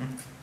Mm-hmm.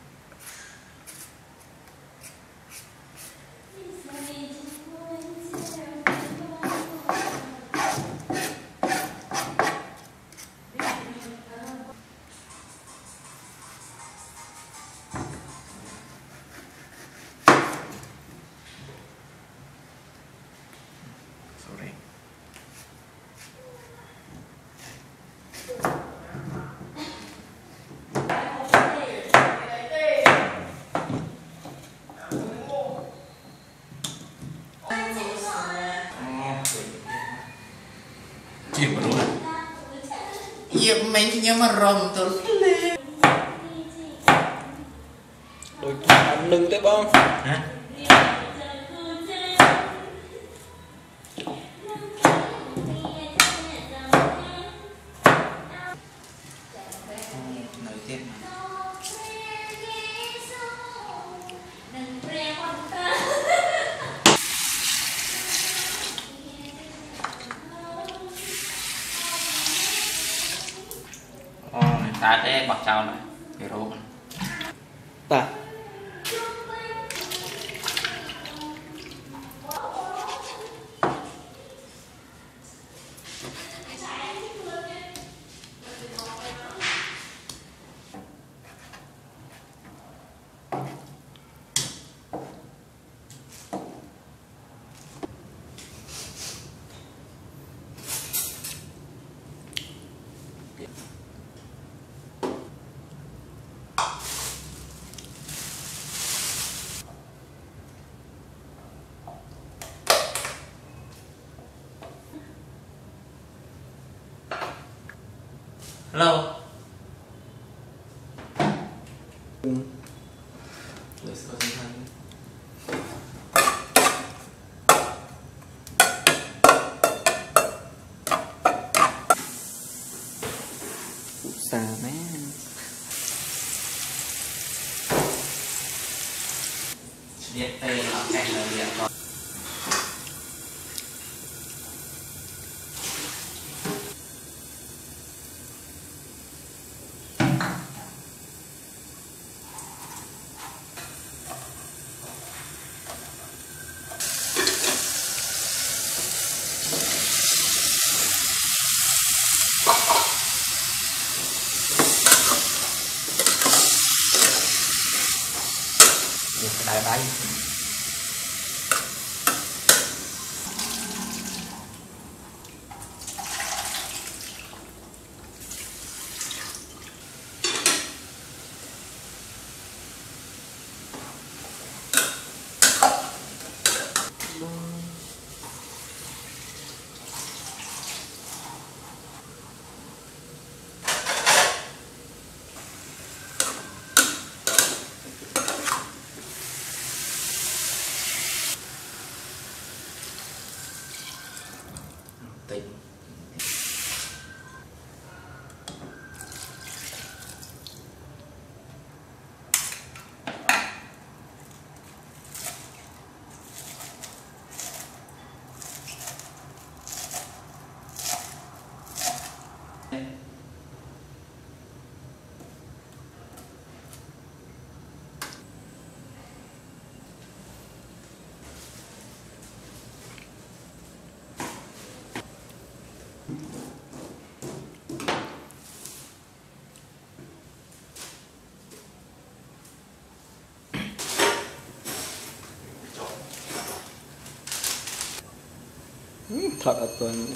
nghiệp mình nhưng mà rồng tôi lên đôi nâng tới bông. Hả? តាទេបោះចោលហើយពីរោគ Hello. Let's go see xa mé Biết tê là cạnh là điện rồi. នេះដៅដៃ 음, 달았더니.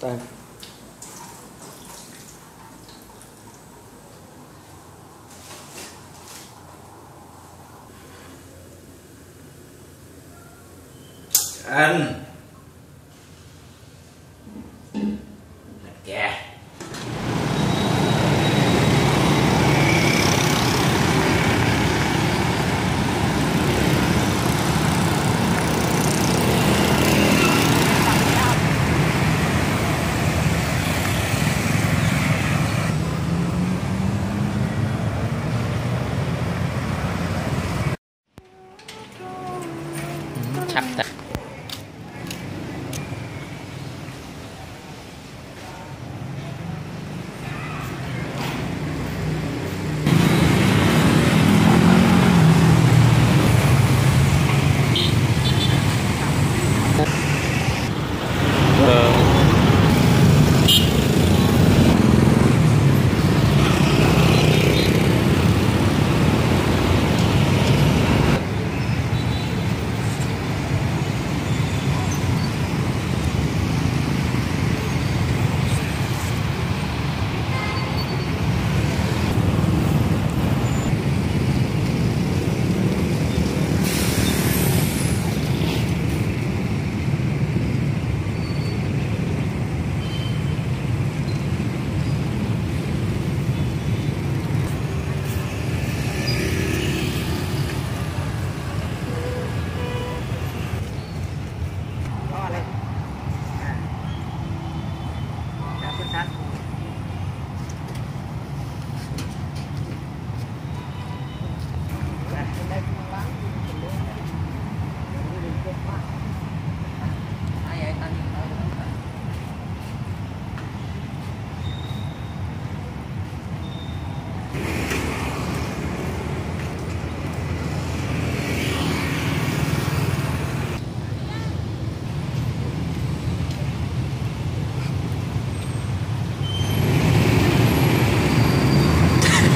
time. And